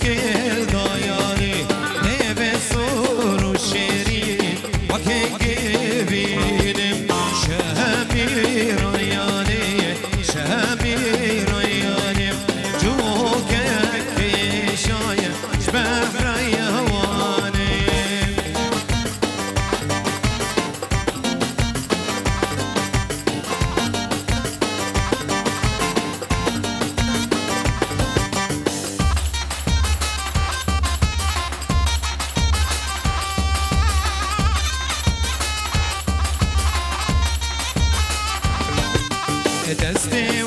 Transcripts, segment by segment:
que Because they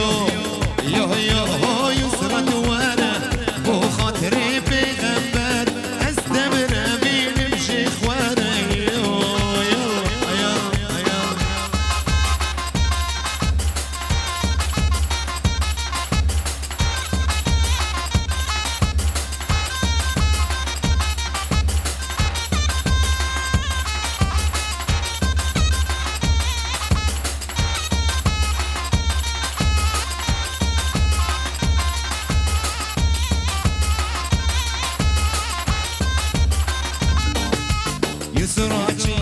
jo, jo, jo, Yusuf açık